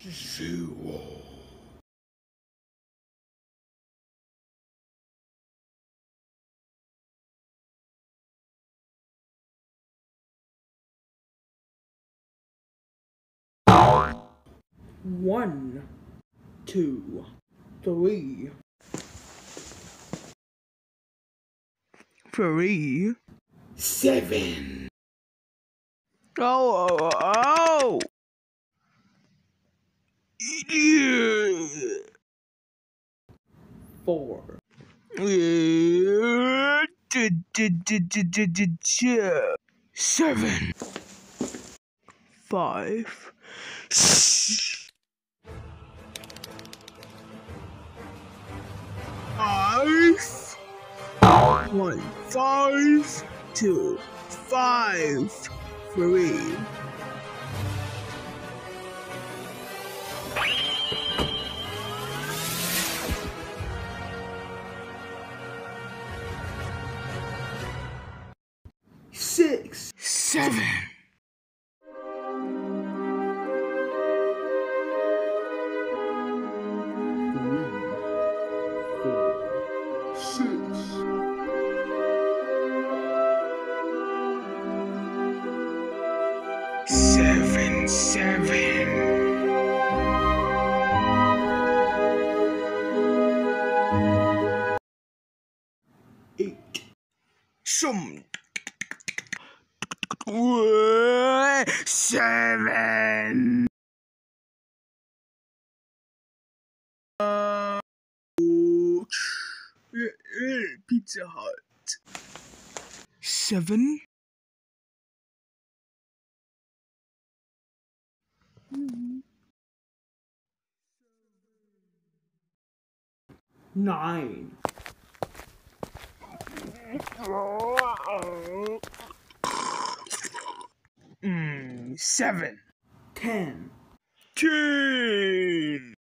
Zero. One, two, three, Three. Seven. Oh, oh, oh. Four, Seven. Five. Five. One. Five. Two. Five. Three. Seven. Seven. Seven. eight, Some. Seven. Uh, Pizza Hut. Seven. nine, seven. ten, Ten.